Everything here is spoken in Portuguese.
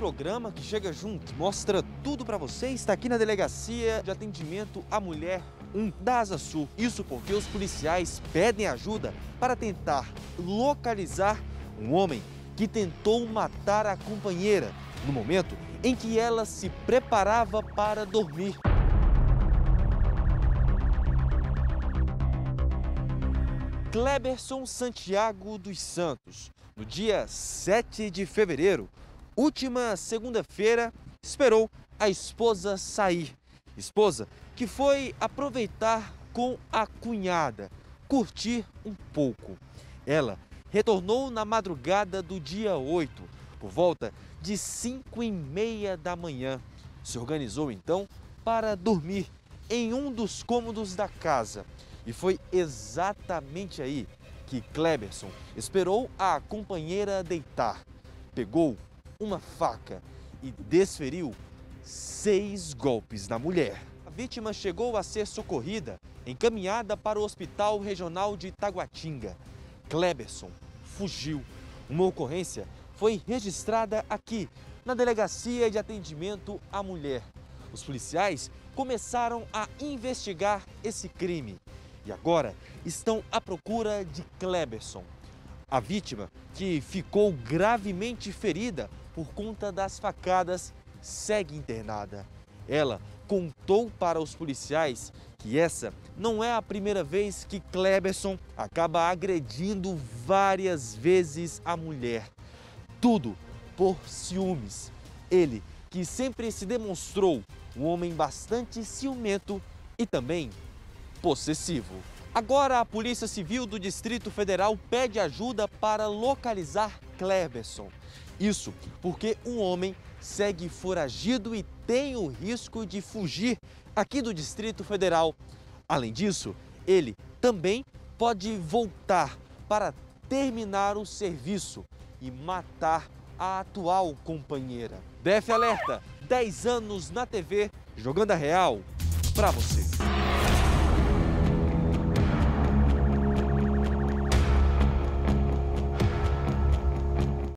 programa que chega junto, mostra tudo para você, está aqui na Delegacia de Atendimento à Mulher 1 da Asa Sul. Isso porque os policiais pedem ajuda para tentar localizar um homem que tentou matar a companheira no momento em que ela se preparava para dormir. Kleberson Santiago dos Santos, no dia 7 de fevereiro, última segunda-feira, esperou a esposa sair. Esposa que foi aproveitar com a cunhada, curtir um pouco. Ela retornou na madrugada do dia 8, por volta de 5 e meia da manhã. Se organizou então para dormir em um dos cômodos da casa e foi exatamente aí que Kleberson esperou a companheira deitar. Pegou uma faca e desferiu seis golpes na mulher. A vítima chegou a ser socorrida, encaminhada para o Hospital Regional de Taguatinga. Kleberson fugiu. Uma ocorrência foi registrada aqui, na Delegacia de Atendimento à Mulher. Os policiais começaram a investigar esse crime e agora estão à procura de Kleberson, a vítima que ficou gravemente ferida por conta das facadas, segue internada. Ela contou para os policiais que essa não é a primeira vez que Kleberson acaba agredindo várias vezes a mulher. Tudo por ciúmes. Ele, que sempre se demonstrou um homem bastante ciumento e também possessivo. Agora, a Polícia Civil do Distrito Federal pede ajuda para localizar Kleberson. Isso porque um homem segue foragido e tem o risco de fugir aqui do Distrito Federal. Além disso, ele também pode voltar para terminar o serviço e matar a atual companheira. DF Alerta, 10 anos na TV, jogando a real para você.